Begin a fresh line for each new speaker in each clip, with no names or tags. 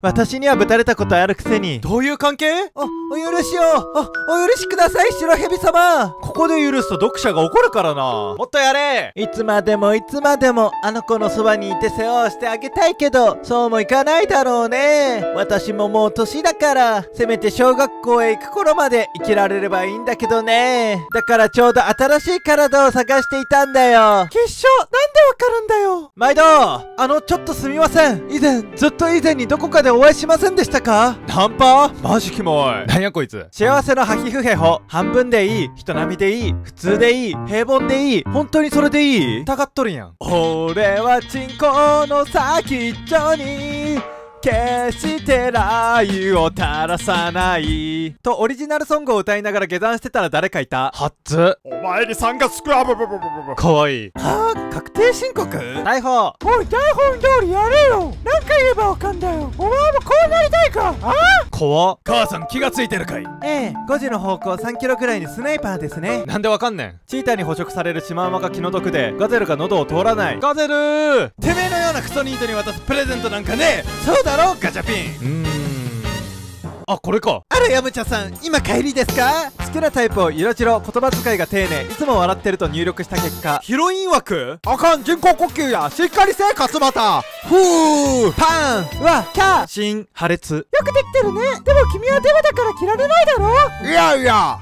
私にはぶたれたことあるくせに。
どういう関係？
お、お許しをお、お許しください、白蛇様
ここで許すと読者が怒るからなもっとやれ
いつまでもいつまでもあの子のそばにいて世話をしてあげたいけど、そうもいかないだろうね。私ももう年だから、せめて小学校へ行く頃まで生きられればいいんだけどね。だからちょうど新しい体を探していたんだよ。決勝、なんでわかるんだよ？毎度あの、ちょっとすみません。以前、ずっと以前にどこかでお会いしませんでしたか？
ナンパ？マジキモい。なんやこいつ？
幸せのハヒフヘホ半分でいい。人並みでいい。普通でいい。平凡でいい。本当にそれでいい？
疑っとるやん。
俺はチンコの先っちょに決してラー油を垂らさない。とオリジナルソングを歌いながら下山してたら誰かいた。
はっつお前に参加スクラブブブブブブかわい。い
はあ確定申告？逮捕。おい台本通りやれよ。何回言えばわかんだよ。お前もこうなりたいか？あ
怖っ。母さん気がついてるかい。
ええ5時の方向3キロくらいにスナイパーですね。
なんでわかんねん。
チーターに捕食されるシマウマが気の毒でガゼルが喉を通らない。
ガゼルー。てめえのようなクソニートに渡すプレゼントなんかねえ。そうだろガチャピン。うーんあこれか。
あらヤムチャさん今帰りですか？好きなタイプを色白言葉遣いが丁寧いつも笑ってると入力した結果。
ヒロイン枠？
あかん人工呼吸や。しっかりせ勝俣。ふう。パンうわキャー。
新破裂。
よくできてるね。でも君はデブだから着られないだろ。
いやいや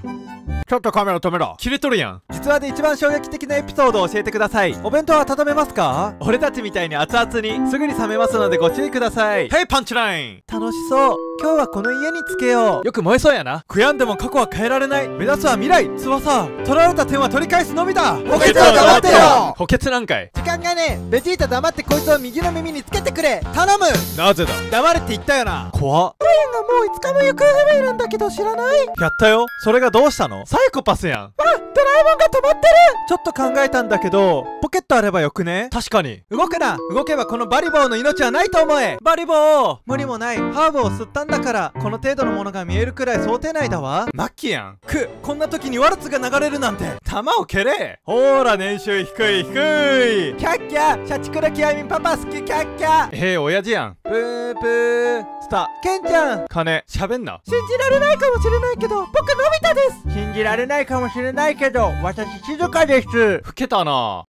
ちょっとカメラ止めろ。切れとるやん。
実話で一番衝撃的なエピソードを教えてください。お弁当は温めますか？俺たちみたいに熱々にすぐに冷めますのでご注意ください。
ヘイパンチライン
楽しそう。今日はこの家につけよう。
よく燃えそうやな。悔やんでも過去は変えられない。目指すは未来。翼。取られた点は取り返すのみだ。
補欠は黙ってよ。
補欠なんかい。
時間がねえ。ベジータ黙ってこいつを右の耳につけてくれ。頼む。
なぜだ？
黙れって言ったよな。
怖っ
ンがもう5日も行方不明なんだけど知らない？
やったよ。それがどうしたの？サイコパスやん。
あドラえもんが止まってる。ちょっと考えたんだけどポケットあればよくね？
確かに。
動くな。動けばこのバリボーの命はないと思え。バリボー。無理もない。ハーブを吸ったんだからこの程度のものが見えるくらい想定内だわ。
マッキーやん。
くこんな時にワルツが流れるなんて。
弾を蹴れ。ほーら年収低い低い。
キャッキャ。シャチクラキアミンパパ好きキャッキャ。
ええ親父やん。
ブーブー。スタケンちゃん。
金。喋んな。
信じられないかもしれないけど僕のび太です。信じられないかもしれないけど私静かです。
老けたな。